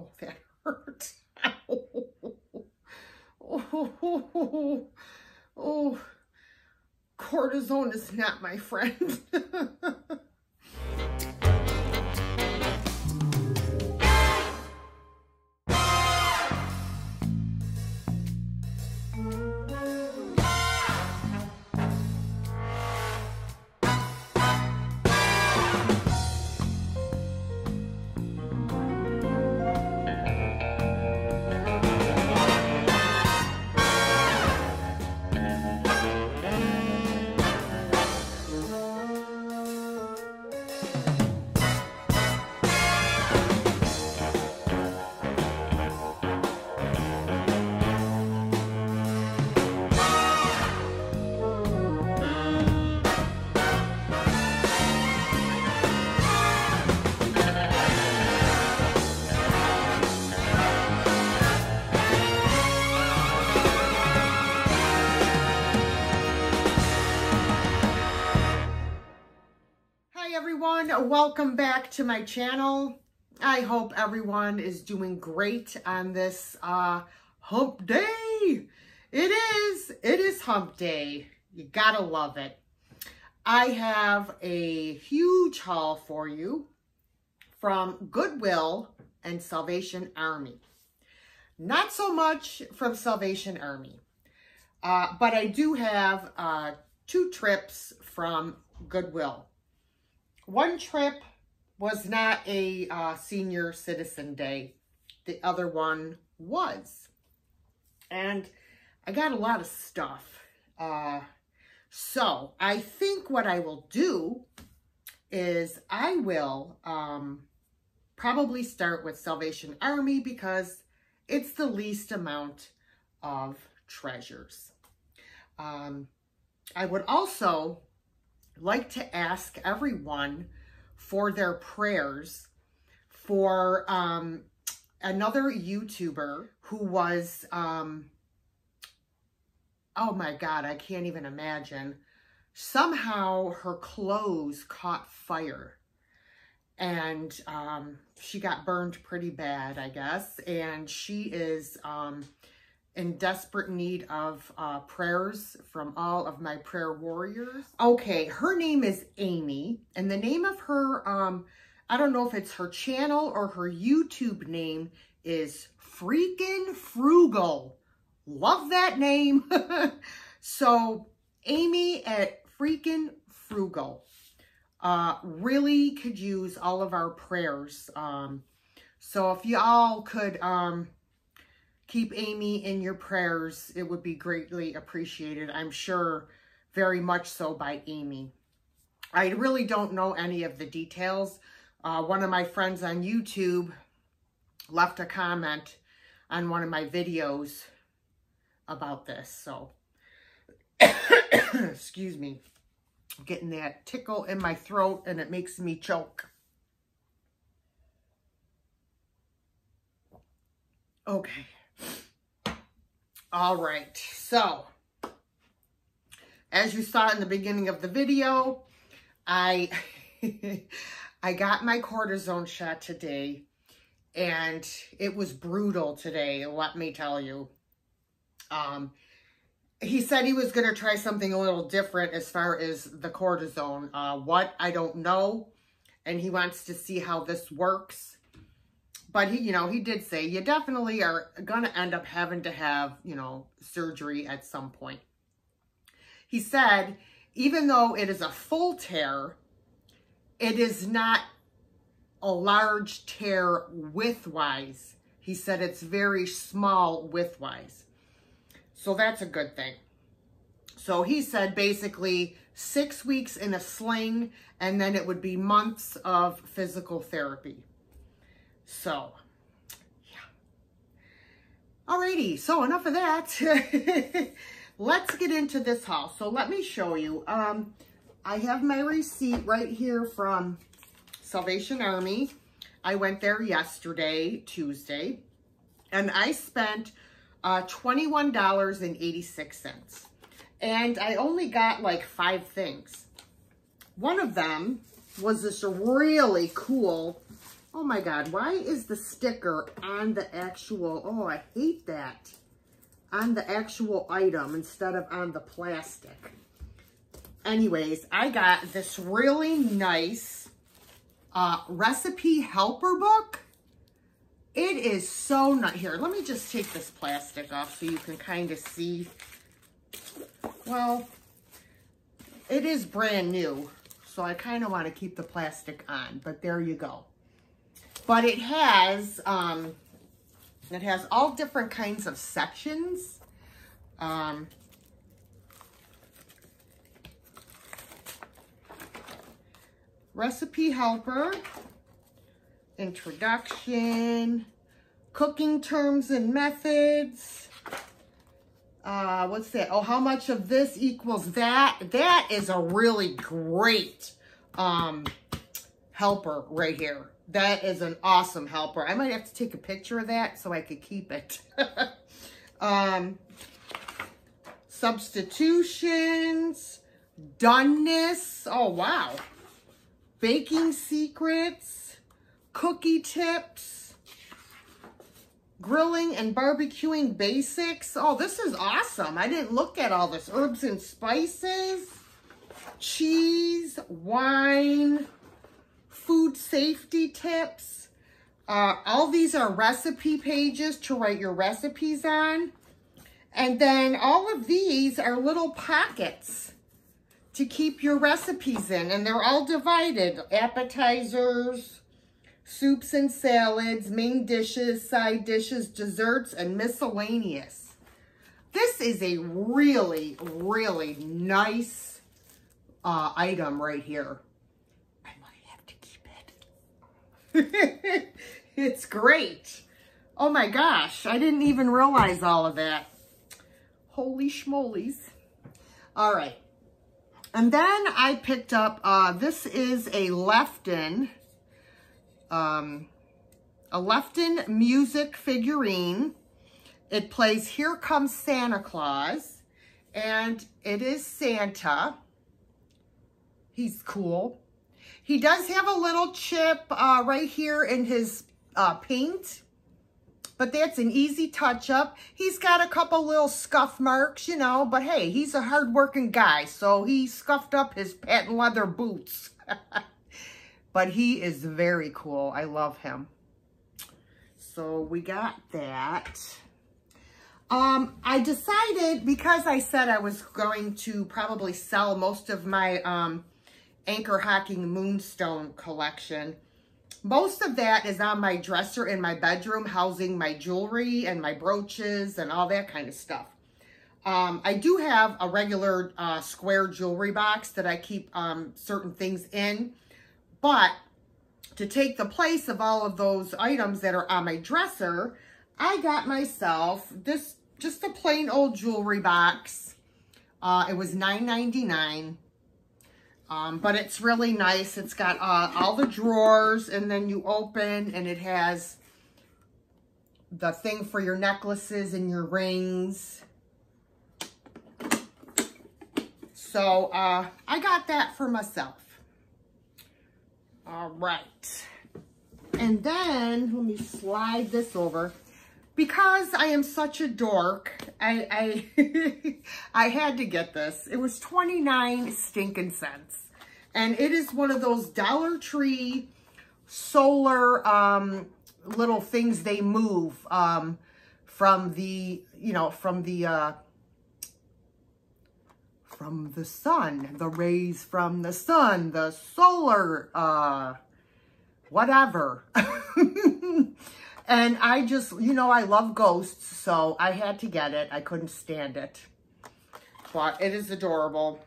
Oh, that hurt. Oh, oh, cortisone is not my friend. Welcome back to my channel. I hope everyone is doing great on this uh, hump day. It is, it is hump day. You gotta love it. I have a huge haul for you from Goodwill and Salvation Army. Not so much from Salvation Army, uh, but I do have uh, two trips from Goodwill. One trip was not a uh, senior citizen day. The other one was. And I got a lot of stuff. Uh, so I think what I will do is I will um, probably start with Salvation Army because it's the least amount of treasures. Um, I would also like to ask everyone for their prayers for um, another YouTuber who was, um, oh my God, I can't even imagine. Somehow her clothes caught fire and um, she got burned pretty bad, I guess. And she is um, in desperate need of uh, prayers from all of my prayer warriors. Okay, her name is Amy, and the name of her, um, I don't know if it's her channel or her YouTube name is Freakin' Frugal. Love that name. so, Amy at Freakin' Frugal uh, really could use all of our prayers. Um, so if you all could um, keep Amy in your prayers, it would be greatly appreciated. I'm sure very much so by Amy. I really don't know any of the details. Uh, one of my friends on YouTube left a comment on one of my videos about this. So, excuse me, I'm getting that tickle in my throat and it makes me choke. Okay. All right. So, as you saw in the beginning of the video, I I got my cortisone shot today and it was brutal today, let me tell you. Um, he said he was going to try something a little different as far as the cortisone. Uh, what, I don't know. And he wants to see how this works. But he, you know, he did say you definitely are going to end up having to have, you know, surgery at some point. He said, even though it is a full tear, it is not a large tear widthwise. He said it's very small widthwise. So that's a good thing. So he said basically six weeks in a sling and then it would be months of physical therapy. So, yeah. Alrighty, so enough of that. Let's get into this haul. So let me show you. Um, I have my receipt right here from Salvation Army. I went there yesterday, Tuesday, and I spent uh, $21.86. And I only got like five things. One of them was this really cool Oh my God, why is the sticker on the actual, oh, I hate that, on the actual item instead of on the plastic. Anyways, I got this really nice uh, recipe helper book. It is so nice. Here, let me just take this plastic off so you can kind of see. Well, it is brand new, so I kind of want to keep the plastic on, but there you go. But it has, um, it has all different kinds of sections. Um, recipe helper, introduction, cooking terms and methods. Uh, what's that? Oh, how much of this equals that? That is a really great um, helper right here. That is an awesome helper. I might have to take a picture of that so I could keep it. um, substitutions, doneness. Oh, wow. Baking secrets, cookie tips, grilling and barbecuing basics. Oh, this is awesome. I didn't look at all this. Herbs and spices, cheese, wine, food safety tips. Uh, all these are recipe pages to write your recipes on. And then all of these are little pockets to keep your recipes in. And they're all divided. Appetizers, soups and salads, main dishes, side dishes, desserts, and miscellaneous. This is a really, really nice uh, item right here. I might have to keep it. it's great. Oh my gosh, I didn't even realize all of that. Holy schmolies. All right. And then I picked up, uh, this is a Lefton, um, a Lefton music figurine. It plays Here Comes Santa Claus, and it is Santa. He's cool. He does have a little chip uh, right here in his uh, paint but that's an easy touch-up. He's got a couple little scuff marks, you know, but hey, he's a hard-working guy, so he scuffed up his patent leather boots. but he is very cool. I love him. So we got that. Um, I decided, because I said I was going to probably sell most of my um, Anchor Hocking Moonstone collection, most of that is on my dresser in my bedroom, housing my jewelry and my brooches and all that kind of stuff. Um, I do have a regular uh, square jewelry box that I keep um, certain things in, but to take the place of all of those items that are on my dresser, I got myself this just a plain old jewelry box. Uh, it was $9.99. Um, but it's really nice. It's got uh, all the drawers and then you open and it has the thing for your necklaces and your rings. So uh, I got that for myself. All right. And then, let me slide this over. Because I am such a dork, I, I, I had to get this. It was 29 stinking cents. And it is one of those Dollar Tree solar um, little things they move um, from the, you know, from the, uh, from the sun, the rays from the sun, the solar, uh, whatever. and I just, you know, I love ghosts, so I had to get it. I couldn't stand it. But it is adorable.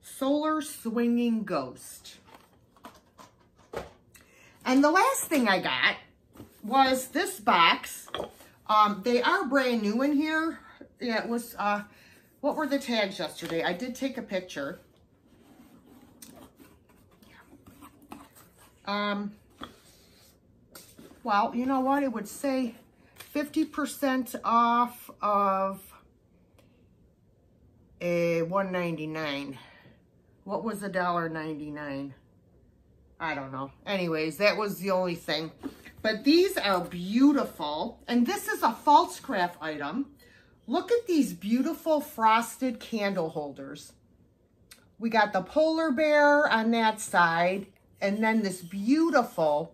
Solar Swinging Ghost. And the last thing I got was this box. Um, they are brand new in here. Yeah, it was, uh, what were the tags yesterday? I did take a picture. Um, well, you know what? It would say 50% off of a 199 What was a dollar ninety nine? I don't know. Anyways, that was the only thing. But these are beautiful. And this is a false craft item. Look at these beautiful frosted candle holders. We got the polar bear on that side. And then this beautiful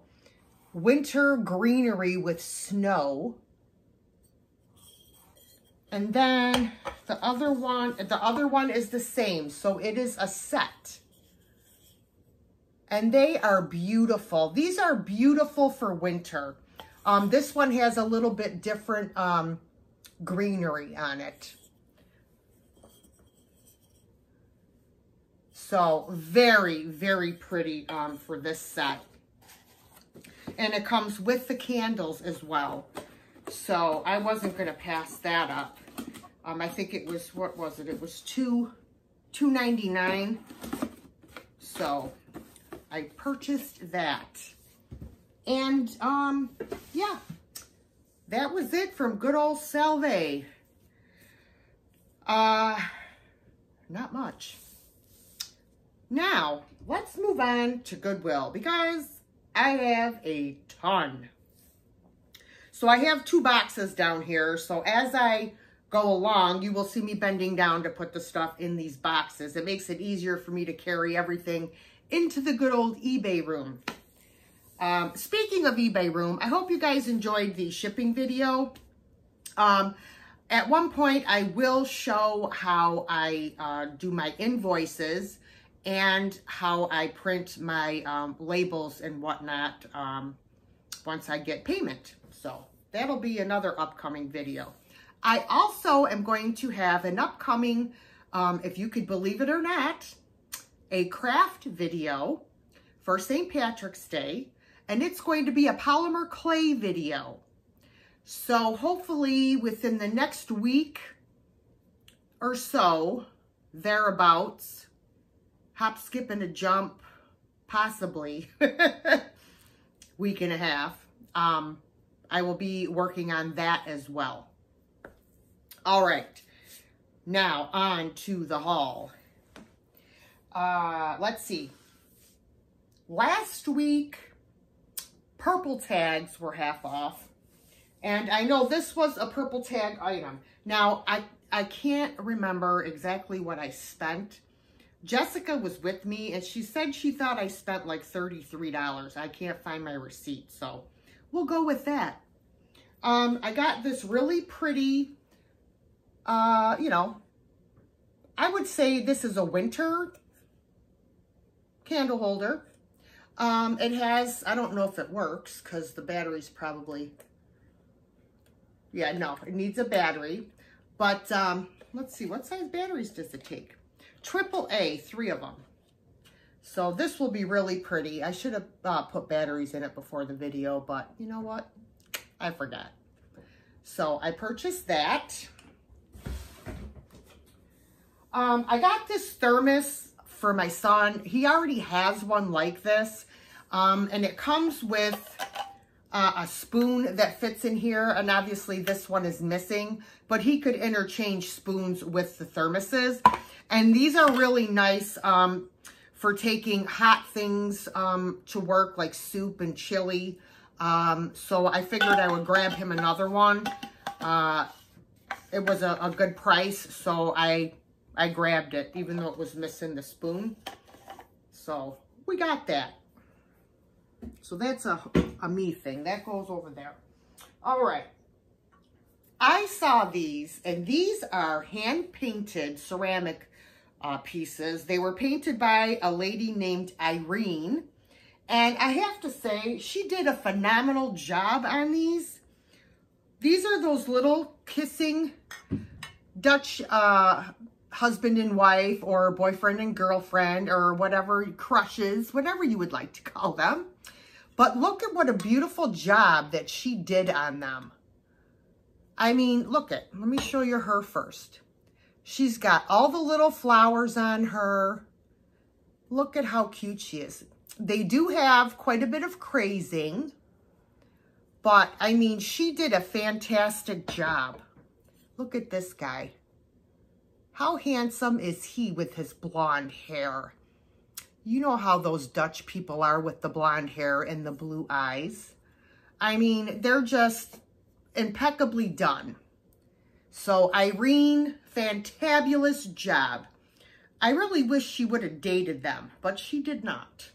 winter greenery with snow. And then the other one, the other one is the same. So it is a set. And they are beautiful. These are beautiful for winter. Um, this one has a little bit different um, greenery on it. So very, very pretty um, for this set. And it comes with the candles as well. So I wasn't going to pass that up. Um, I think it was, what was it? It was two, two ninety nine. So I purchased that. And, um, yeah, that was it from good old Salve. Uh, not much. Now, let's move on to Goodwill because I have a ton. So I have two boxes down here. So as I go along, you will see me bending down to put the stuff in these boxes. It makes it easier for me to carry everything into the good old eBay room. Um, speaking of eBay room, I hope you guys enjoyed the shipping video. Um, at one point, I will show how I uh, do my invoices and how I print my um, labels and whatnot um, once I get payment. So that'll be another upcoming video. I also am going to have an upcoming, um, if you could believe it or not, a craft video for St. Patrick's Day, and it's going to be a polymer clay video. So hopefully within the next week or so, thereabouts, hop, skip, and a jump, possibly, week and a half, um, I will be working on that as well. All right, now on to the haul. Uh, let's see. Last week, purple tags were half off. And I know this was a purple tag item. Now, I, I can't remember exactly what I spent. Jessica was with me and she said she thought I spent like $33. I can't find my receipt, so we'll go with that. Um, I got this really pretty, uh, you know, I would say this is a winter candle holder. Um, it has, I don't know if it works because the battery's probably, yeah, no, it needs a battery. But um, let's see, what size batteries does it take? Triple A, three of them. So this will be really pretty. I should have uh, put batteries in it before the video, but you know what? I forgot. So I purchased that. Um, I got this thermos for my son. He already has one like this. Um, and it comes with uh, a spoon that fits in here. And obviously this one is missing. But he could interchange spoons with the thermoses. And these are really nice um, for taking hot things um, to work like soup and chili. Um, so I figured I would grab him another one. Uh, it was a, a good price. So I I grabbed it, even though it was missing the spoon. So we got that. So that's a, a me thing. That goes over there. All right. I saw these, and these are hand-painted ceramic uh, pieces. They were painted by a lady named Irene. And I have to say, she did a phenomenal job on these. These are those little kissing Dutch uh, husband and wife or boyfriend and girlfriend or whatever, crushes, whatever you would like to call them. But look at what a beautiful job that she did on them. I mean, look at, let me show you her first. She's got all the little flowers on her. Look at how cute she is. They do have quite a bit of crazing, but I mean, she did a fantastic job. Look at this guy. How handsome is he with his blonde hair? You know how those Dutch people are with the blonde hair and the blue eyes. I mean, they're just impeccably done. So Irene, fantabulous job. I really wish she would have dated them, but she did not.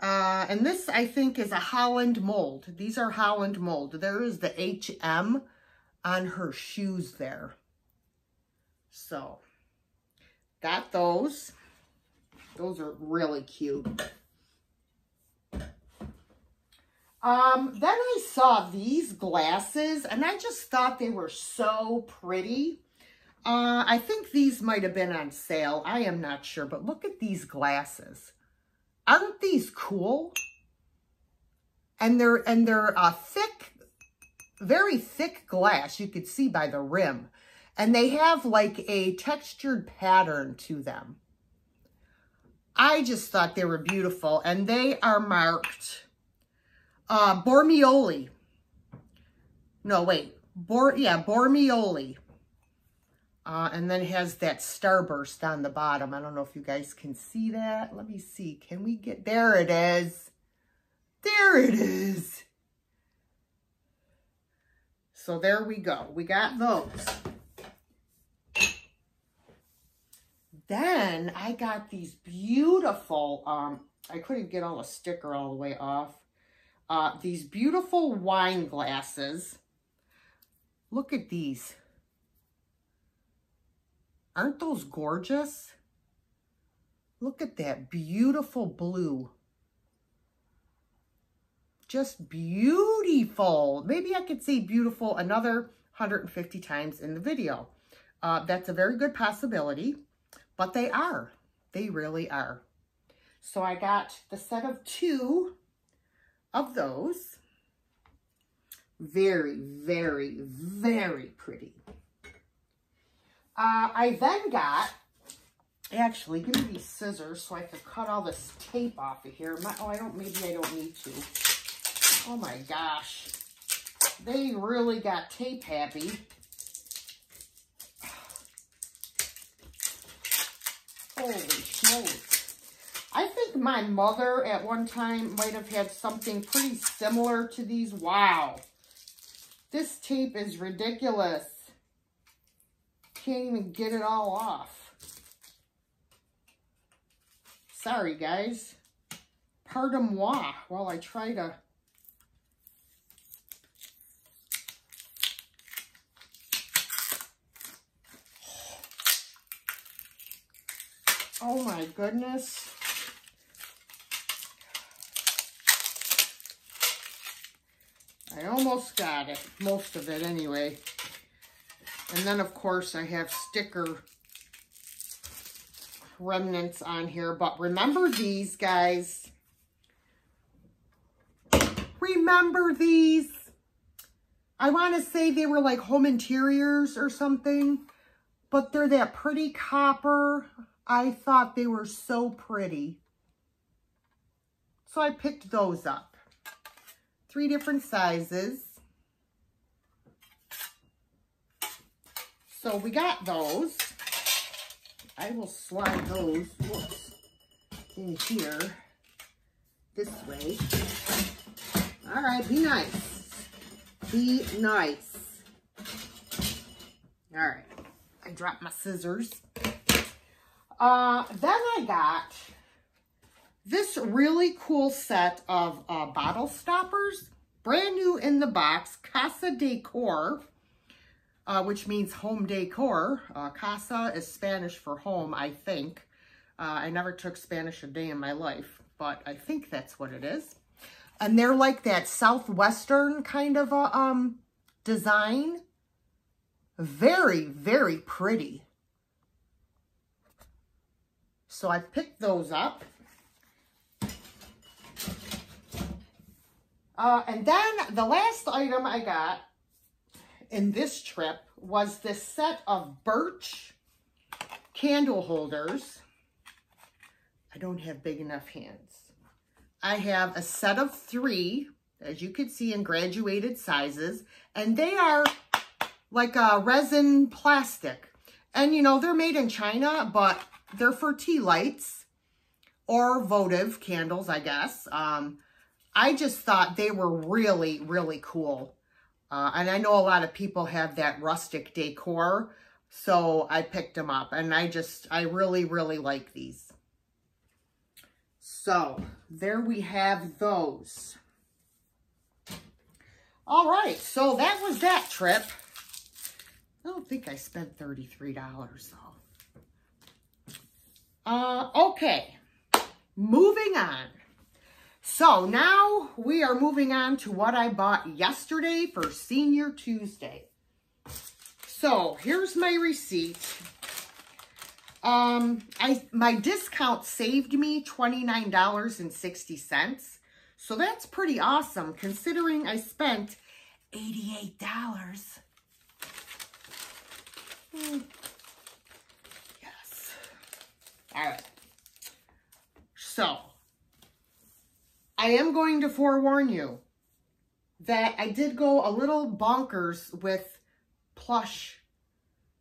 Uh, and this, I think, is a Holland mold. These are Holland mold. There is the HM on her shoes there. So, got those. Those are really cute. Um, then I saw these glasses, and I just thought they were so pretty. Uh, I think these might have been on sale. I am not sure, but look at these glasses. Aren't these cool? And they're and they're a thick, very thick glass. You could see by the rim. And they have like a textured pattern to them. I just thought they were beautiful. And they are marked uh, Bormioli. No, wait. Bor yeah, Bormioli. Uh, and then has that starburst on the bottom. I don't know if you guys can see that. Let me see. Can we get... There it is. There it is. So there we go. We got those. Then I got these beautiful, um, I couldn't get all the sticker all the way off. Uh, these beautiful wine glasses. Look at these. Aren't those gorgeous? Look at that beautiful blue. Just beautiful. Maybe I could say beautiful another 150 times in the video. Uh, that's a very good possibility, but they are. They really are. So I got the set of two of those. Very, very, very pretty. Uh, I then got, actually, give me these scissors so I can cut all this tape off of here. My, oh, I don't, maybe I don't need to. Oh my gosh. They really got tape happy. Holy smokes. I think my mother at one time might have had something pretty similar to these. Wow. This tape is ridiculous can't even get it all off. Sorry, guys. Pardon moi while I try to... Oh my goodness. I almost got it, most of it anyway. And then, of course, I have sticker remnants on here. But remember these, guys. Remember these. I want to say they were like home interiors or something. But they're that pretty copper. I thought they were so pretty. So I picked those up. Three different sizes. So we got those. I will slide those whoops, in here this way. All right, be nice. Be nice. All right, I dropped my scissors. Uh, then I got this really cool set of uh, bottle stoppers, brand new in the box, Casa Decor uh, which means home decor. Uh, casa is Spanish for home, I think. Uh, I never took Spanish a day in my life, but I think that's what it is. And they're like that southwestern kind of a um, design. Very, very pretty. So I picked those up. Uh, and then the last item I got in this trip was this set of birch candle holders. I don't have big enough hands. I have a set of three, as you can see in graduated sizes, and they are like a resin plastic. And you know, they're made in China, but they're for tea lights or votive candles, I guess. Um, I just thought they were really, really cool. Uh, and I know a lot of people have that rustic decor, so I picked them up. And I just, I really, really like these. So, there we have those. All right, so that was that trip. I don't think I spent $33 though. Uh, okay, moving on. So now we are moving on to what I bought yesterday for Senior Tuesday. So here's my receipt. Um, I my discount saved me $29.60. So that's pretty awesome considering I spent $88. Hmm. Yes. All right. So, I am going to forewarn you that I did go a little bonkers with plush,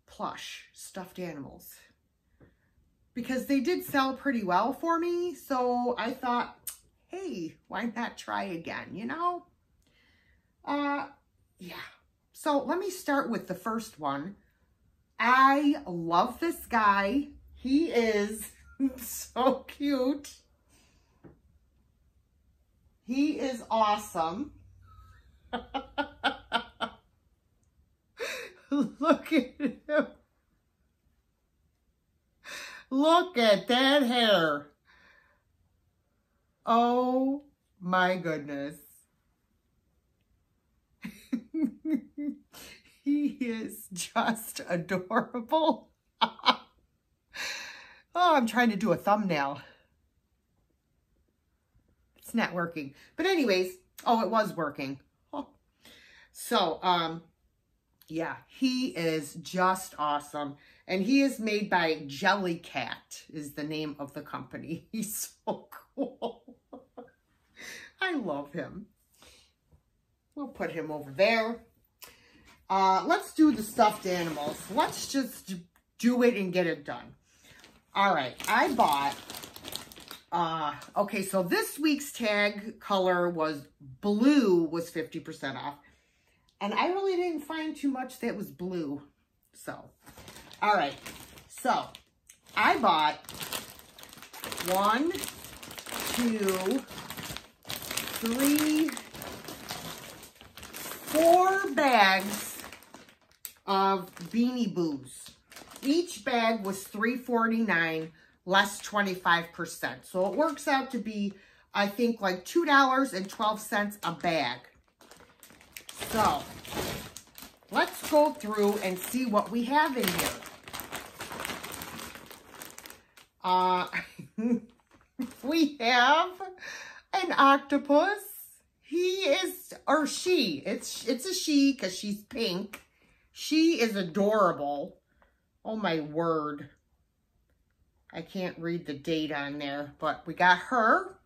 plush stuffed animals. Because they did sell pretty well for me, so I thought, hey, why not try again, you know? Uh, yeah. So let me start with the first one. I love this guy. He is so cute. He is awesome. Look at him. Look at that hair. Oh my goodness. he is just adorable. oh, I'm trying to do a thumbnail. It's not working. But anyways, oh, it was working. Oh. So, um, yeah, he is just awesome. And he is made by Jellycat is the name of the company. He's so cool. I love him. We'll put him over there. Uh, let's do the stuffed animals. Let's just do it and get it done. All right, I bought, uh, okay, so this week's tag color was blue was 50% off. And I really didn't find too much that was blue. So, all right. So, I bought one, two, three, four bags of Beanie Boos. Each bag was $3.49, less 25%. So it works out to be, I think, like $2.12 a bag. So, let's go through and see what we have in here. Uh, we have an octopus. He is, or she, it's, it's a she because she's pink. She is adorable. Oh my word. I can't read the date on there, but we got her.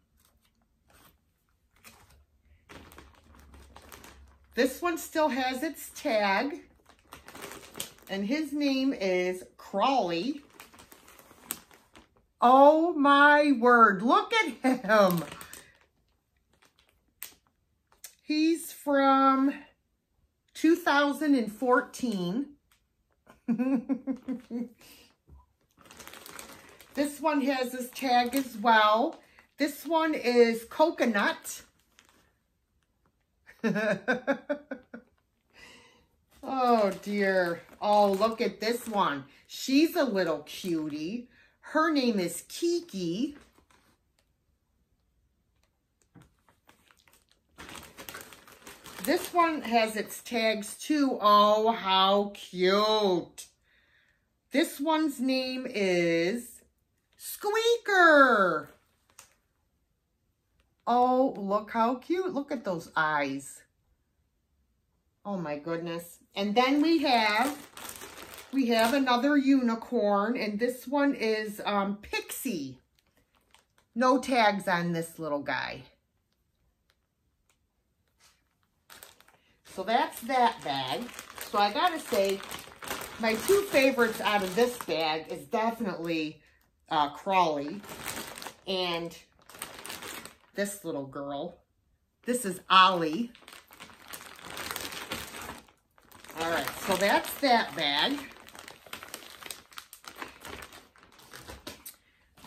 This one still has its tag. And his name is Crawley. Oh my word, look at him. He's from 2014. this one has this tag as well. This one is coconut. oh dear. Oh, look at this one. She's a little cutie. Her name is Kiki. This one has its tags too. Oh, how cute. This one's name is Squeaker. Oh, look how cute. Look at those eyes. Oh my goodness. And then we have, we have another unicorn and this one is um, Pixie. No tags on this little guy. So that's that bag. So I gotta say, my two favorites out of this bag is definitely uh, Crawley. And this little girl. This is Ollie. All right, so that's that bag.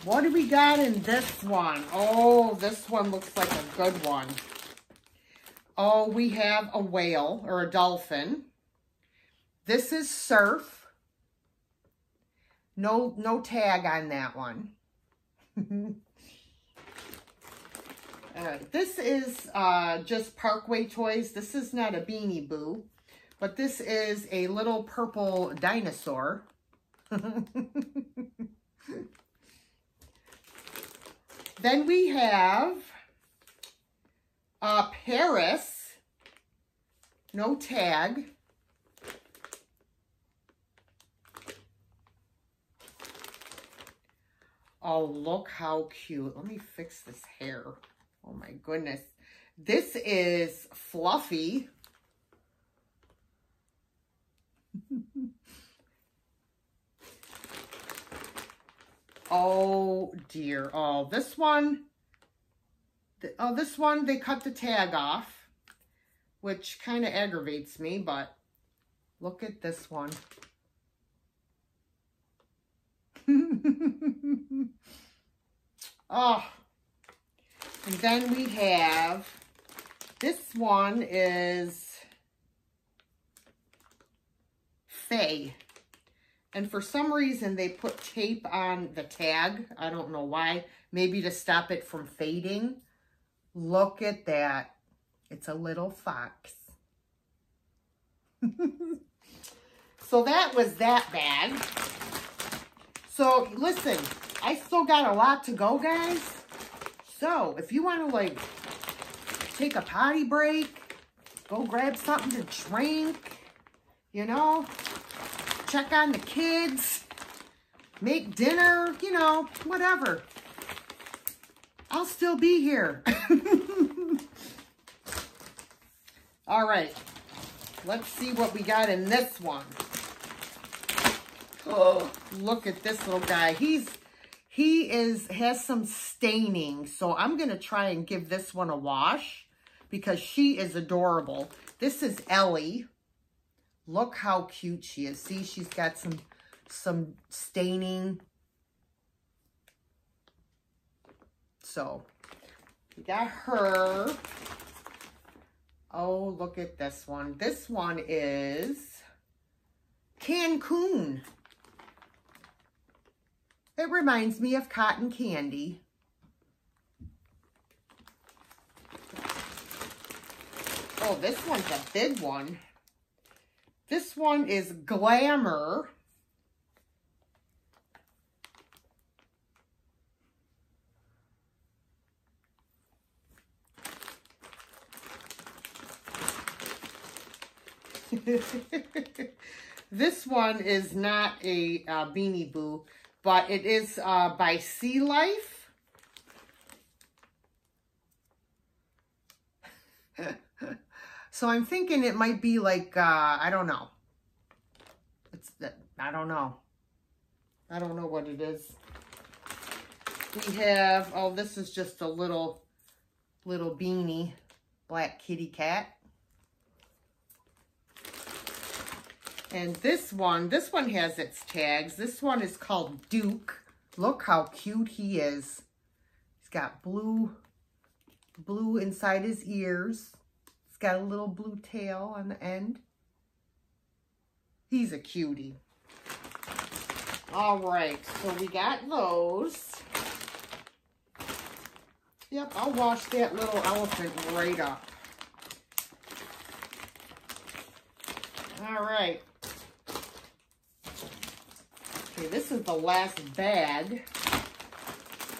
What do we got in this one? Oh, this one looks like a good one. Oh, we have a whale or a dolphin. This is surf. No, no tag on that one. All right, this is uh, just Parkway Toys. This is not a Beanie Boo, but this is a little purple dinosaur. Then we have uh, Paris, no tag. Oh, look how cute. Let me fix this hair. Oh my goodness. This is Fluffy. Oh dear. Oh, this one. Oh, this one, they cut the tag off, which kind of aggravates me, but look at this one. Oh, and then we have, this one is Faye. And for some reason, they put tape on the tag. I don't know why. Maybe to stop it from fading. Look at that. It's a little fox. so that was that bag. So listen, I still got a lot to go, guys. So if you want to like take a potty break, go grab something to drink, you know, check on the kids, make dinner, you know, whatever. I'll still be here. All right, let's see what we got in this one. Oh, look at this little guy. He's he is has some staining, so I'm gonna try and give this one a wash because she is adorable. This is Ellie. Look how cute she is. See, she's got some, some staining. So, we got her. Oh, look at this one. This one is Cancun. It reminds me of cotton candy. Oh, this one's a big one. This one is Glamour. this one is not a uh, Beanie Boo, but it is uh, by Sea Life. So I'm thinking it might be like, uh, I don't know. It's, I don't know. I don't know what it is. We have, oh, this is just a little, little beanie, black kitty cat. And this one, this one has its tags. This one is called Duke. Look how cute he is. He's got blue, blue inside his ears He's got a little blue tail on the end. He's a cutie. All right, so we got those. Yep, I'll wash that little elephant right up. All right. Okay, this is the last bag.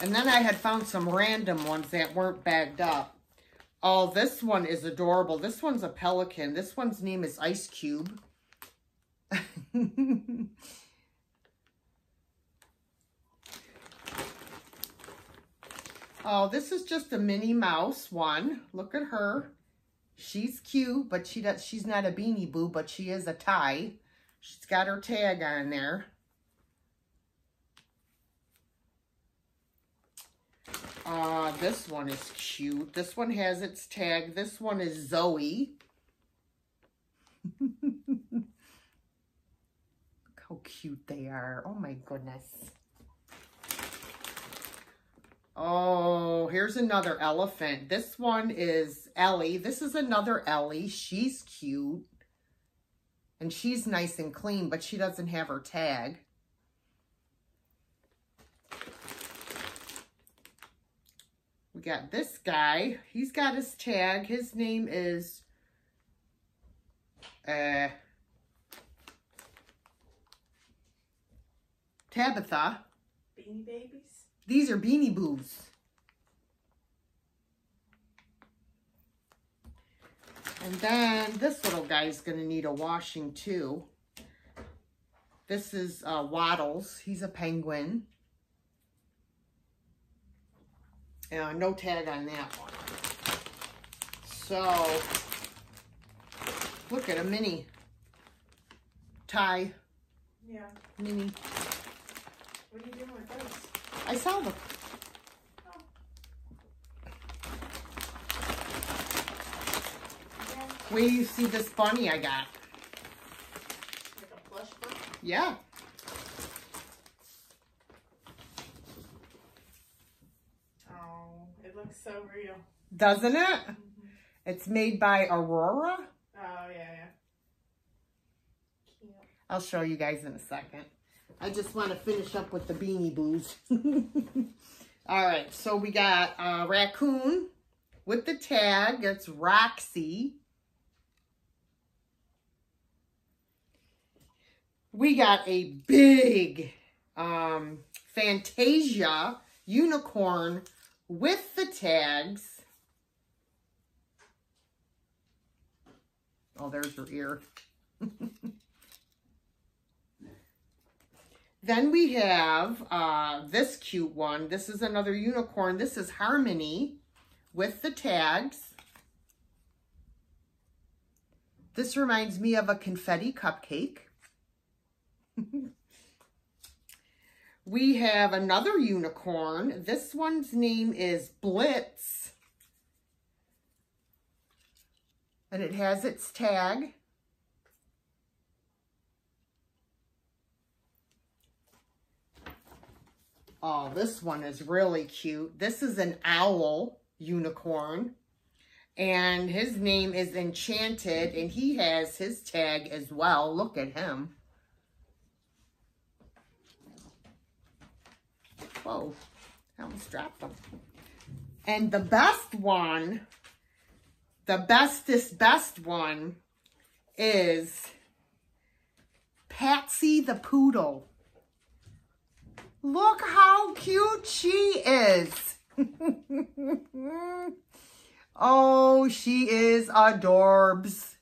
And then I had found some random ones that weren't bagged up. Oh, this one is adorable. This one's a pelican. This one's name is Ice Cube. oh, this is just a Minnie Mouse one. Look at her. She's cute, but she does, she's not a Beanie Boo, but she is a Ty. She's got her tag on there. Uh, this one is cute. This one has its tag. This one is Zoe. Look how cute they are. Oh my goodness. Oh, here's another elephant. This one is Ellie. This is another Ellie. She's cute. And she's nice and clean, but she doesn't have her tag. We got this guy. He's got his tag. His name is uh, Tabitha. Beanie Babies? These are Beanie Boos. And then this little guy's going to need a washing too. This is uh, Waddles. He's a penguin. Uh, no tag on that one. So, look at a mini tie. Yeah. Mini. What are you doing with those? I saw them. Yeah. Where do you see this bunny I got? Like a plush one? Yeah. Oh, it looks so real. Doesn't it? It's made by Aurora. Oh, yeah, yeah. Cute. I'll show you guys in a second. I just want to finish up with the Beanie Boos. All right, so we got uh, Raccoon with the tag. It's Roxy. We got a big um, Fantasia unicorn with the tags. Oh, there's her ear. Then we have uh, this cute one. This is another unicorn. This is Harmony with the tags. This reminds me of a confetti cupcake. we have another unicorn. This one's name is Blitz. And it has its tag. Oh, this one is really cute. This is an owl unicorn. And his name is Enchanted. And he has his tag as well. Look at him. Whoa. I almost dropped them. And the best one, the bestest best one is Patsy the Poodle. Look how cute she is. oh, she is adorbs.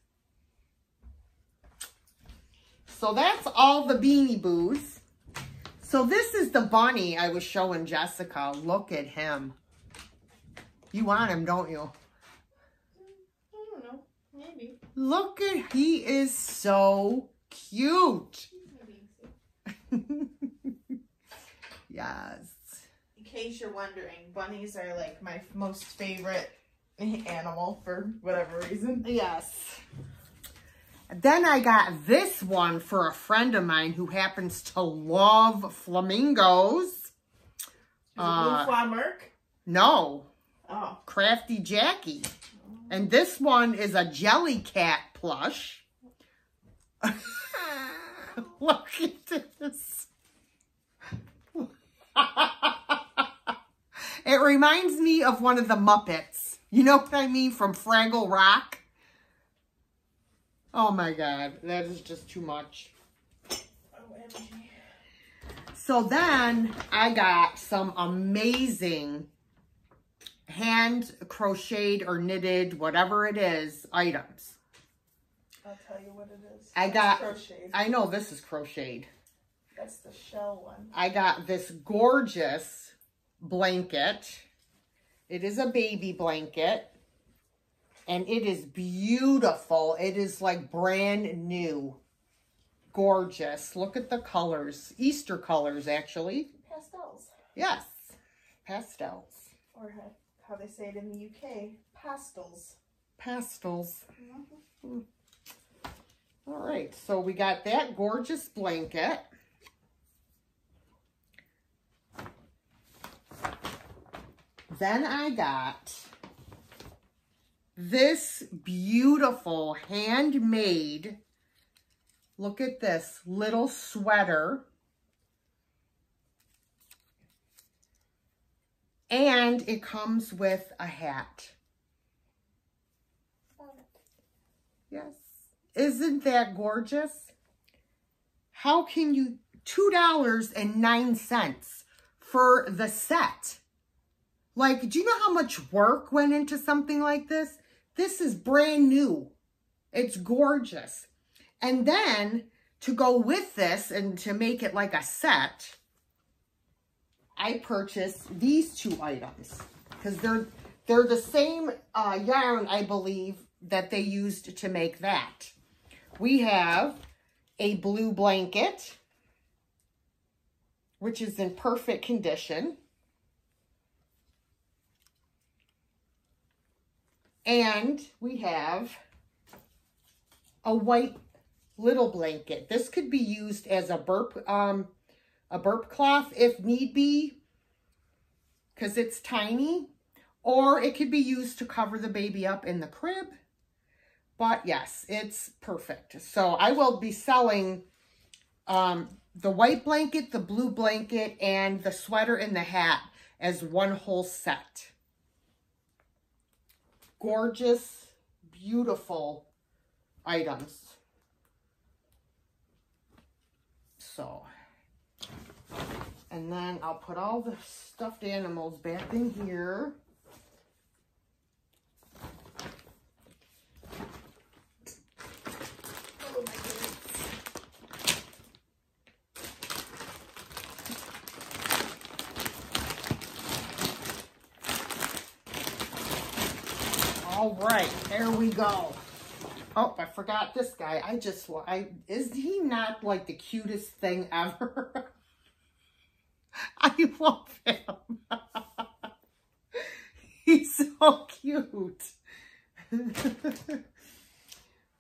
So that's all the Beanie Boos. So this is the bunny I was showing Jessica. Look at him. You want him, don't you? I don't know. Maybe. Look at, he is so cute. Yes. In case you're wondering, bunnies are like my most favorite animal for whatever reason. Yes. Then I got this one for a friend of mine who happens to love flamingos. Uh, Blue Flamerk? No, Oh. Crafty Jackie. And this one is a Jellycat plush. Look at this. it reminds me of one of the Muppets. You know what I mean? From Fraggle Rock. Oh my God, that is just too much. So then I got some amazing hand crocheted or knitted, whatever it is, items. I'll tell you what it is. I got- crocheted. I know this is crocheted. That's the shell one. I got this gorgeous blanket. It is a baby blanket. And it is beautiful. It is like brand new. Gorgeous. Look at the colors. Easter colors, actually. Pastels. Yes. Pastels. Or how, they say it in the UK, pastels. Pastels. Mm. All right, so we got that gorgeous blanket. Then I got this beautiful handmade, look at this, little sweater. And it comes with a hat. Yes. Isn't that gorgeous? How can you, $2.09 for the set. Like, do you know how much work went into something like this? This is brand new. It's gorgeous. And then to go with this and to make it like a set, I purchased these two items because they're they're the same uh, yarn, I believe, that they used to make that. We have a blue blanket, which is in perfect condition. And we have a white little blanket. This could be used as a burp, um, a burp cloth if need be, because it's tiny. Or it could be used to cover the baby up in the crib. But yes, it's perfect. So I will be selling um, the white blanket, the blue blanket, and the sweater and the hat as one whole set gorgeous, beautiful items. So, and then I'll put all the stuffed animals back in here. All right, there we go. Oh, I forgot this guy. I just, I is he not like the cutest thing ever? I love him. He's so cute.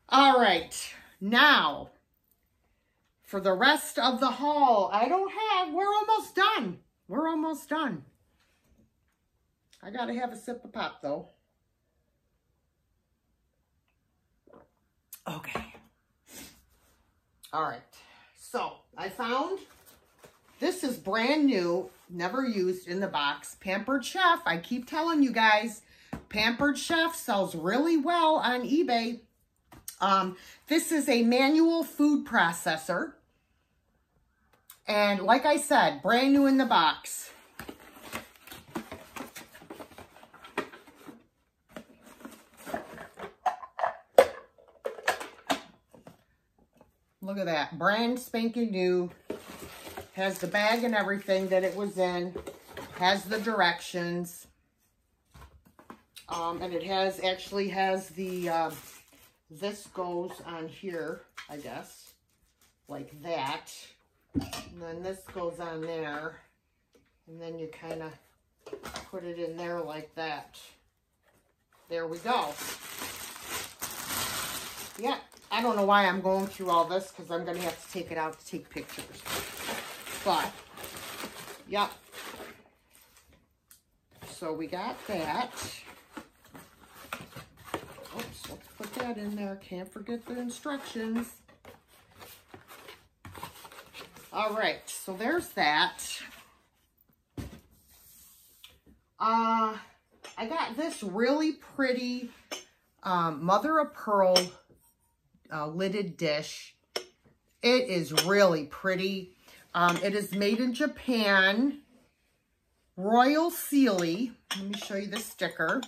All right, now for the rest of the haul, I don't have, we're almost done. We're almost done. I got to have a sip of pop though. Okay. All right. So I found this is brand new, never used in the box. Pampered Chef. I keep telling you guys, Pampered Chef sells really well on eBay. Um, this is a manual food processor. And like I said, brand new in the box. Look at that. Brand spanking new. Has the bag and everything that it was in. Has the directions. Um, and it has, actually has the, uh, this goes on here, I guess. Like that. And then this goes on there. And then you kind of put it in there like that. There we go. Yeah, I don't know why I'm going through all this because I'm going to have to take it out to take pictures. But, yep. So we got that. Oops, let's put that in there. Can't forget the instructions. All right, so there's that. Uh, I got this really pretty um, mother of pearl uh, lidded dish. It is really pretty. Um, it is made in Japan. Royal Sealy. Let me show you the sticker.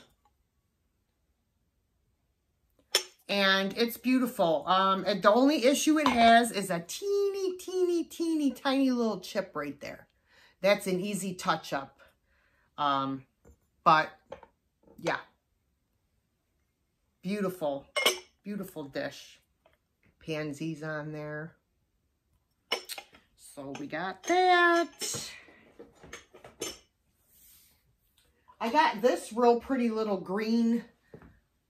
And it's beautiful. Um, and the only issue it has is a teeny, teeny, teeny, tiny little chip right there. That's an easy touch-up. Um, but, yeah. Beautiful, beautiful dish pansies on there. So we got that. I got this real pretty little green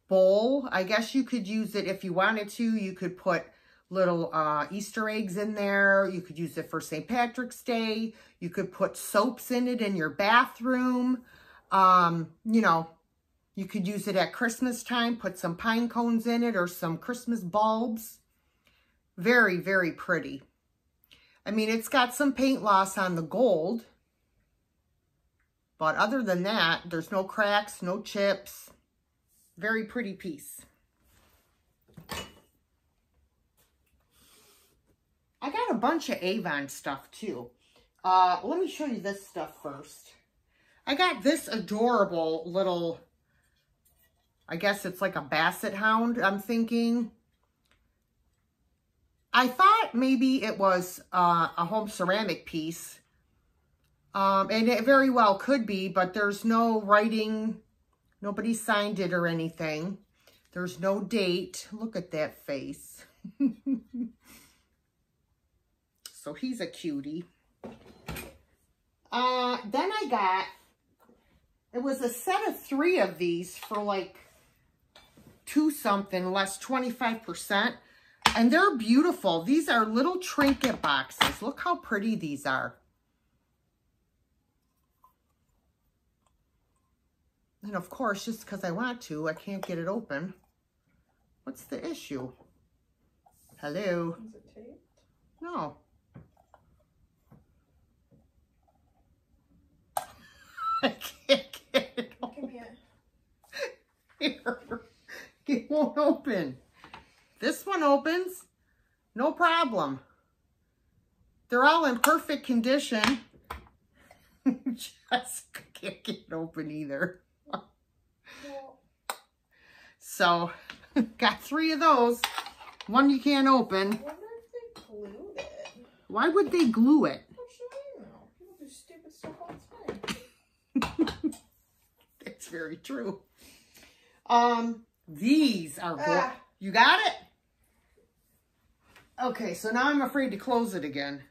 bowl. I guess you could use it if you wanted to. You could put little uh, Easter eggs in there. You could use it for St. Patrick's Day. You could put soaps in it in your bathroom. Um, you know, you could use it at Christmas time, put some pine cones in it or some Christmas bulbs. Very, very pretty. I mean, it's got some paint loss on the gold. But other than that, there's no cracks, no chips. Very pretty piece. I got a bunch of Avon stuff too. Uh, let me show you this stuff first. I got this adorable little, I guess it's like a basset hound, I'm thinking. I thought maybe it was uh, a home ceramic piece. Um, and it very well could be, but there's no writing. Nobody signed it or anything. There's no date. Look at that face. so he's a cutie. Uh, then I got, it was a set of three of these for like two something, less 25%. And they're beautiful. These are little trinket boxes. Look how pretty these are. And of course, just because I want to, I can't get it open. What's the issue? Hello? Is it taped? No. I can't get it Give me a. here. It won't open. This one opens, no problem. They're all in perfect condition. Just can't get it open either. So, got three of those. One you can't open. I wonder if they glued it. Why would they glue it? How should I know? People do stupid stuff all the time. It's very true. Um, these are Ah. You got it? Okay, so now I'm afraid to close it again.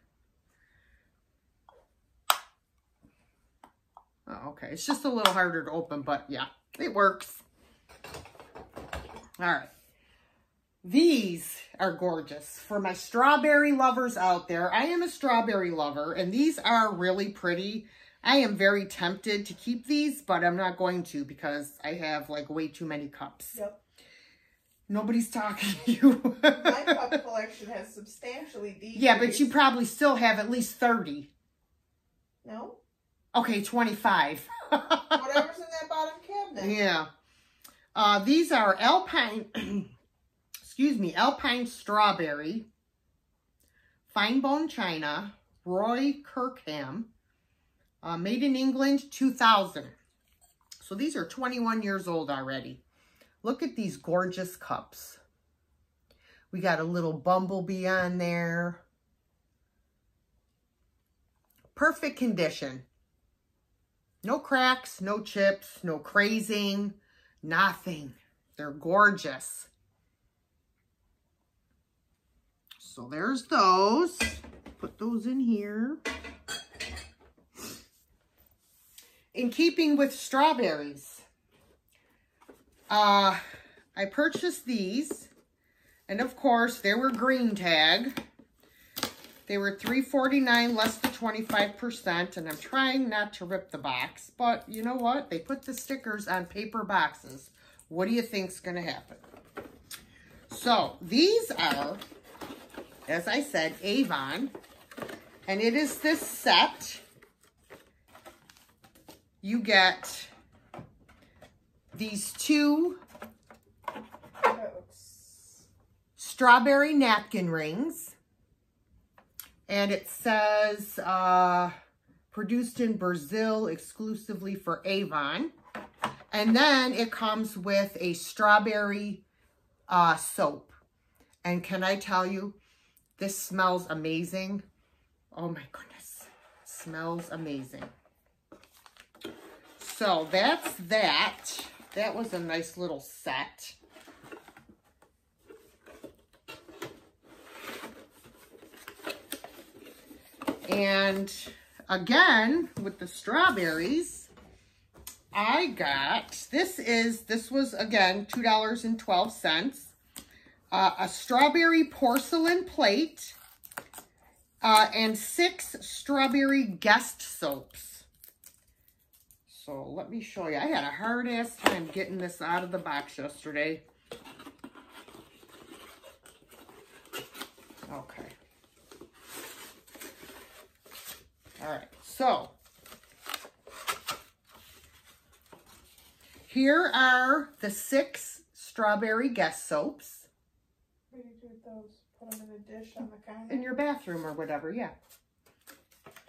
Oh, okay, it's just a little harder to open, but yeah, it works. All right. These are gorgeous. For my strawberry lovers out there, I am a strawberry lover, and these are really pretty. I am very tempted to keep these, but I'm not going to because I have like way too many cups. Yep. Nobody's talking to you. My cup collection has substantially decreased. yeah, but you probably still have at least 30. No? Okay, 25. Whatever's in that bottom cabinet. Yeah. Uh, these are Alpine, excuse me, Alpine Strawberry, Fine Bone China, Roy Kirkham, uh, made in England, 2000. So these are 21 years old already. Look at these gorgeous cups. We got a little bumblebee on there. Perfect condition. No cracks, no chips, no crazing, nothing. They're gorgeous. So there's those. Put those in here. In keeping with strawberries, uh, I purchased these. And of course, they were green tag. They were $3.49 less than 25%, and I'm trying not to rip the box, but you know what? They put the stickers on paper boxes. What do you think's going to happen? So, these are, as I said, Avon, and it is this set. You get these two strawberry napkin rings. And it says, uh, produced in Brazil exclusively for Avon. And then it comes with a strawberry uh, soap. And can I tell you, this smells amazing. Oh my goodness. Smells amazing. So that's that. That was a nice little set. And again, with the strawberries, I got, this is, this was, again, $2.12. Uh, a strawberry porcelain plate uh, and six strawberry guest soaps. So let me show you. I had a hard ass time getting this out of the box yesterday. Okay. All right, so here are the six strawberry guest soaps. What do you do with those? Put them in a dish on the counter? in your bathroom or whatever, yeah.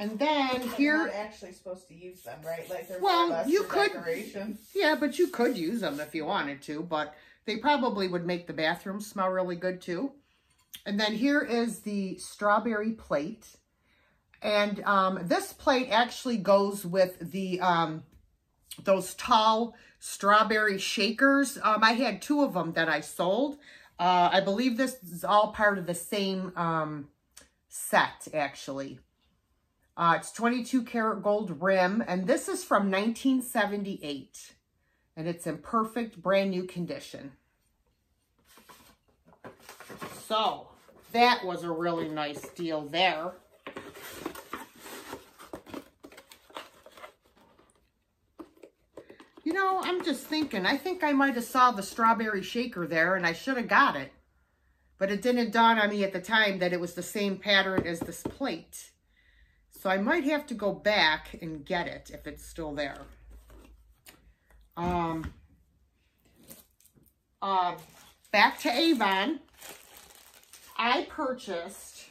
And then here, You're not actually supposed to use them, right? Like they're Well, you could- yeah, but you could use them if you wanted to, but they probably would make the bathroom smell really good too. And then here is the strawberry plate. And um, this plate actually goes with the um, those tall strawberry shakers. Um, I had two of them that I sold. Uh, I believe this is all part of the same um, set, actually. Uh, it's 22 karat gold rim, and this is from 1978. And it's in perfect brand new condition. So, that was a really nice deal there. You know, I'm just thinking, I think I might have saw the strawberry shaker there and I should have got it. But it didn't dawn on me at the time that it was the same pattern as this plate. So I might have to go back and get it if it's still there. Um, uh, back to Avon. I purchased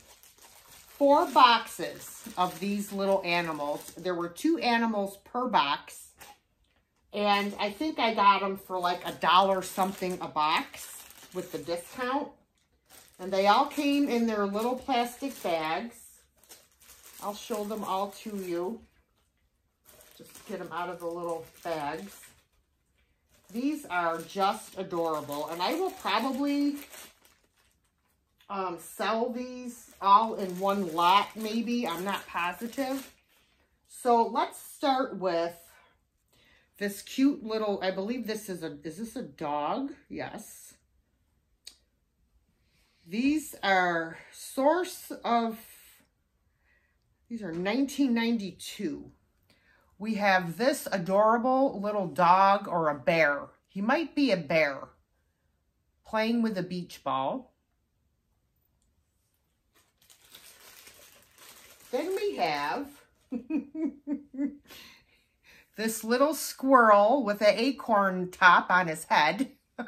four boxes of these little animals. There were two animals per box. And I think I got them for like a dollar something a box with the discount. And they all came in their little plastic bags. I'll show them all to you. Just get them out of the little bags. These are just adorable. And I will probably um, sell these all in one lot, maybe. I'm not positive. So let's start with this cute little, I believe this is a, is this a dog? Yes. These are source of, these are 1992. We have this adorable little dog or a bear. He might be a bear playing with a beach ball. Then we have this little squirrel with an acorn top on his head.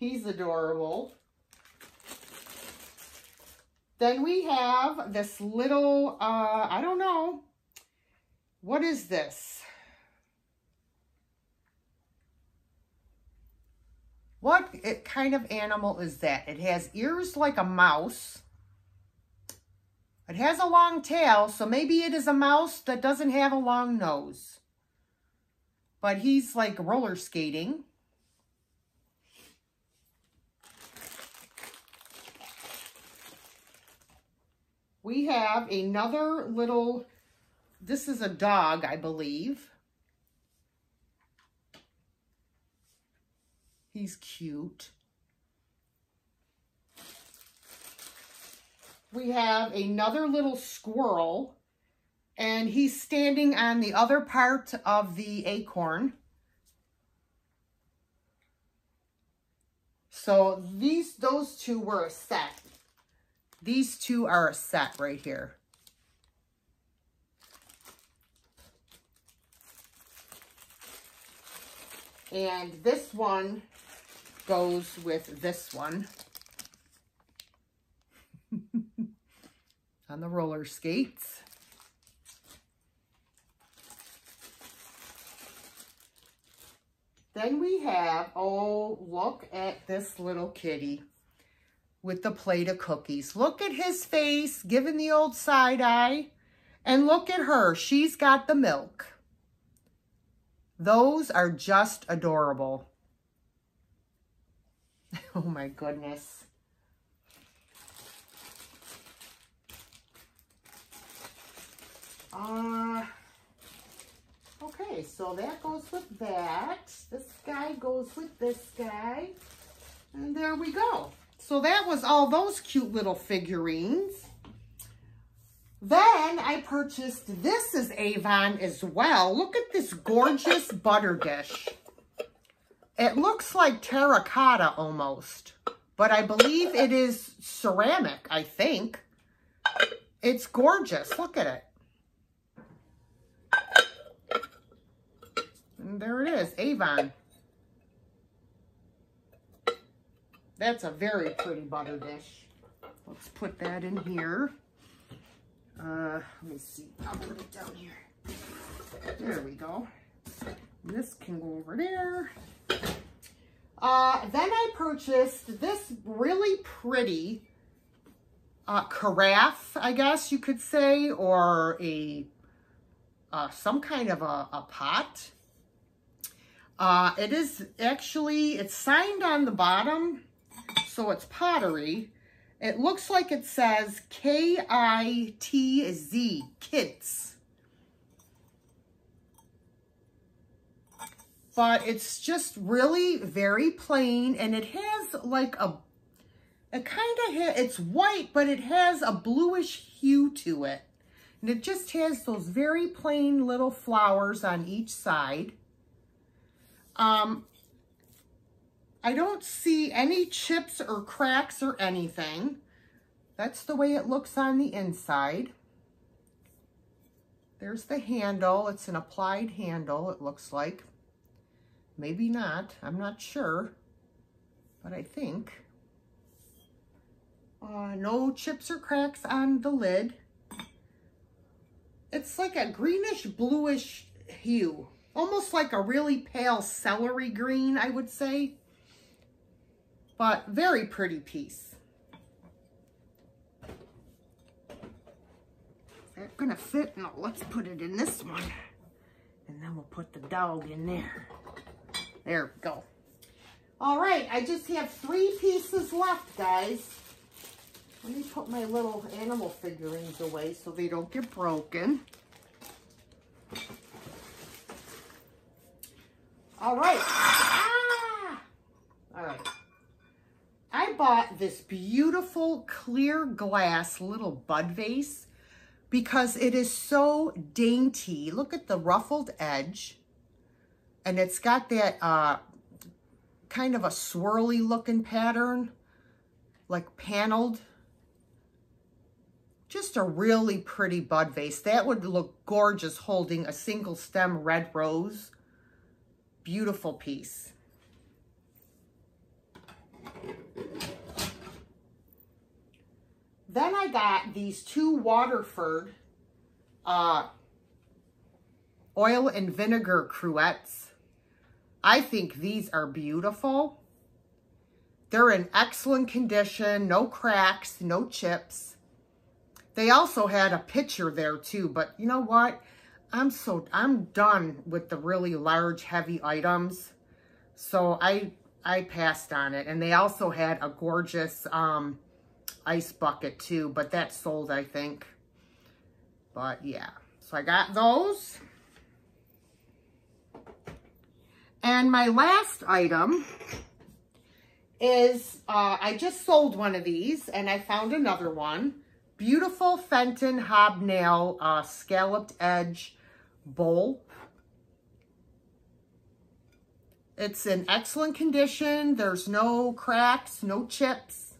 He's adorable. Then we have this little, uh, I don't know, what is this? What kind of animal is that? It has ears like a mouse. It has a long tail, so maybe it is a mouse that doesn't have a long nose. But he's like roller skating. We have another little, this is a dog, I believe. He's cute. We have another little squirrel, and he's standing on the other part of the acorn. So these, those two were a set. These two are a set right here. And this one goes with this one. On the roller skates. Then we have, oh, look at this little kitty with the plate of cookies. Look at his face, giving the old side eye. And look at her. She's got the milk. Those are just adorable. Oh my goodness. Uh, Okay, so that goes with that. This guy goes with this guy. And there we go. So that was all those cute little figurines. Then I purchased, this is Avon as well. Look at this gorgeous butter dish. It looks like terracotta almost, but I believe it is ceramic, I think. It's gorgeous. Look at it. And there it is, Avon. That's a very pretty butter dish. Let's put that in here. Uh, let me see. I'll put it down here. There we go. This can go over there. Uh, then I purchased this really pretty uh, carafe, I guess you could say, or a uh, some kind of a, a pot. Uh, it is actually, it's signed on the bottom, so it's pottery. It looks like it says K-I-T-Z, kits. But it's just really very plain, and it has like a, it kind of, it's white, but it has a bluish hue to it. And it just has those very plain little flowers on each side. Um, I don't see any chips or cracks or anything. That's the way it looks on the inside. There's the handle. It's an applied handle, it looks like. Maybe not. I'm not sure. But I think. Uh, no chips or cracks on the lid. It's like a greenish bluish hue. Almost like a really pale celery green, I would say. But very pretty piece. That gonna fit? No, let's put it in this one. And then we'll put the dog in there. There we go. All right, I just have three pieces left, guys. Let me put my little animal figurines away so they don't get broken. All right. Ah! All right. I bought this beautiful clear glass little bud vase because it is so dainty. Look at the ruffled edge. And it's got that uh, kind of a swirly looking pattern, like paneled. Just a really pretty bud vase. That would look gorgeous holding a single stem red rose. Beautiful piece. Then I got these two Waterford uh, oil and vinegar cruets. I think these are beautiful. They're in excellent condition, no cracks, no chips. They also had a pitcher there too, but you know what? I'm so, I'm done with the really large, heavy items. So I, I passed on it. And they also had a gorgeous um, ice bucket too, but that sold, I think. But yeah, so I got those. And my last item is, uh, I just sold one of these and I found another one. Beautiful Fenton Hobnail uh, Scalloped Edge bowl. It's in excellent condition. There's no cracks, no chips.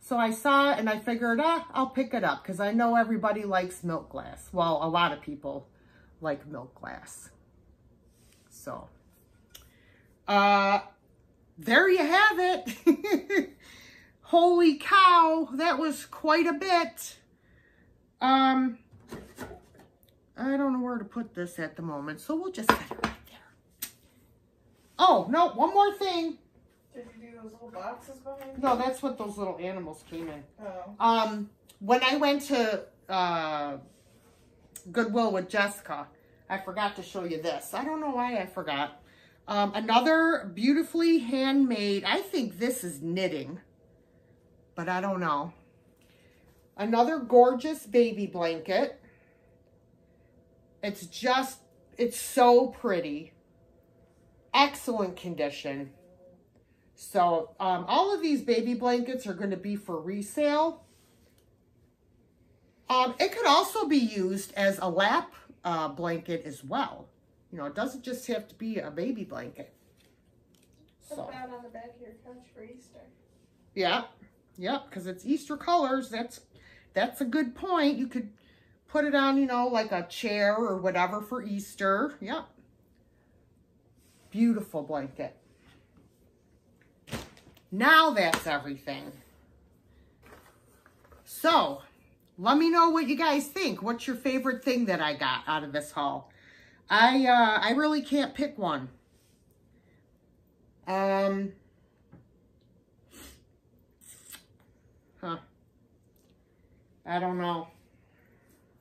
So I saw it and I figured, ah, I'll pick it up because I know everybody likes milk glass. Well, a lot of people like milk glass. So, uh, there you have it. Holy cow, that was quite a bit. Um, I don't know where to put this at the moment, so we'll just set it. Oh, no, one more thing. Did you do those little boxes behind No, that's what those little animals came in. Oh. Um, when I went to uh, Goodwill with Jessica, I forgot to show you this. I don't know why I forgot. Um, another beautifully handmade, I think this is knitting, but I don't know. Another gorgeous baby blanket. It's just It's so pretty. Excellent condition. So um, all of these baby blankets are going to be for resale. Um, it could also be used as a lap uh, blanket as well. You know, it doesn't just have to be a baby blanket. Put so. that on the back of your couch for Easter. Yeah, yep, because it's Easter colors. That's that's a good point. You could put it on, you know, like a chair or whatever for Easter. Yep. Beautiful blanket. Now that's everything. So, let me know what you guys think. What's your favorite thing that I got out of this haul? I uh, I really can't pick one. Um, huh. I don't know.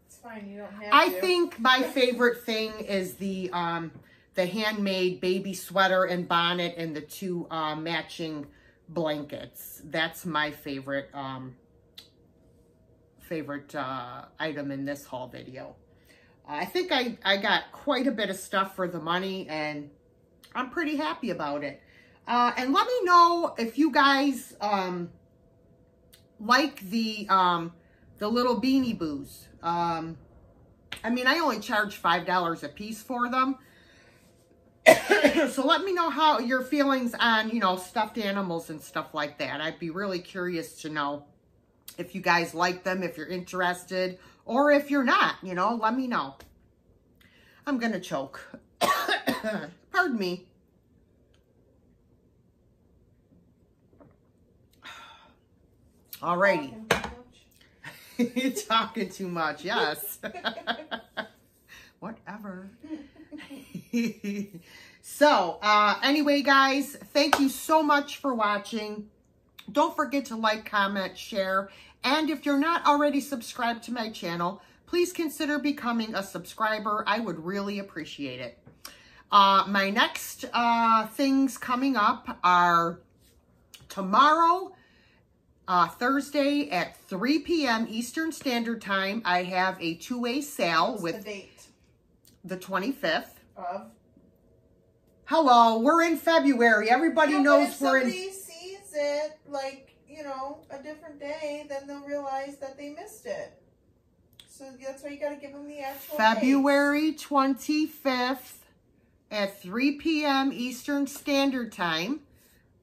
It's fine. You don't have to. I to. think my favorite thing is the um the handmade baby sweater and bonnet and the two uh, matching blankets. That's my favorite um favorite uh, item in this haul video. I think I, I got quite a bit of stuff for the money and I'm pretty happy about it. Uh, and let me know if you guys um, like the um, the little Beanie Boos. Um, I mean, I only charge $5 a piece for them. so let me know how your feelings on, you know, stuffed animals and stuff like that. I'd be really curious to know if you guys like them, if you're interested, or if you're not, you know, let me know. I'm going to choke. Pardon me. Alrighty. You're talking too much, yes. Whatever. so, uh, anyway, guys, thank you so much for watching. Don't forget to like, comment, share, and if you're not already subscribed to my channel, please consider becoming a subscriber. I would really appreciate it. Uh, my next uh, things coming up are tomorrow, uh, Thursday at 3 p.m. Eastern Standard Time. I have a two-way sale What's with the 25th. Of? Hello, we're in February. Everybody yeah, knows we're in... sees it, like, you know, a different day, then they'll realize that they missed it. So that's why you got to give them the actual February 25th at 3 p.m. Eastern Standard Time.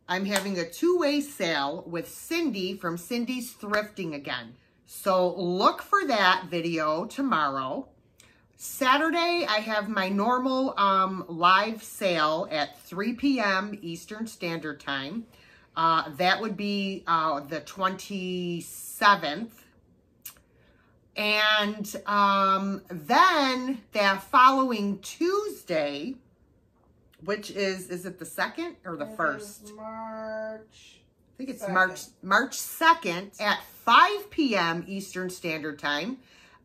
I'm having a two-way sale with Cindy from Cindy's Thrifting again. So look for that video tomorrow. Saturday, I have my normal um, live sale at 3 p.m. Eastern Standard Time. Uh, that would be uh, the 27th. And um, then that following Tuesday, which is, is it the second or the first? March. I think it's 2nd. March, March 2nd at 5 p.m. Eastern Standard Time.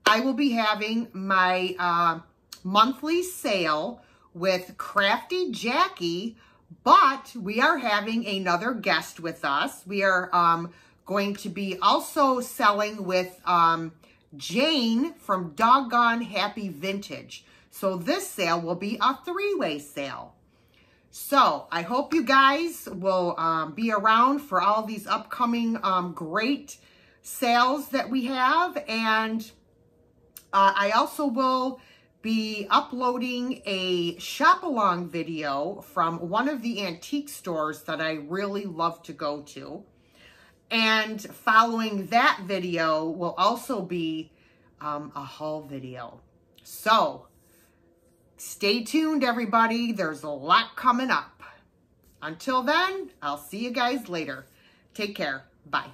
I will be having my uh, monthly sale with Crafty Jackie but we are having another guest with us. We are um, going to be also selling with um, Jane from Doggone Happy Vintage. So this sale will be a three-way sale. So I hope you guys will um, be around for all these upcoming um, great sales that we have. And uh, I also will be uploading a shop along video from one of the antique stores that I really love to go to. And following that video will also be um, a haul video. So stay tuned, everybody. There's a lot coming up. Until then, I'll see you guys later. Take care. Bye.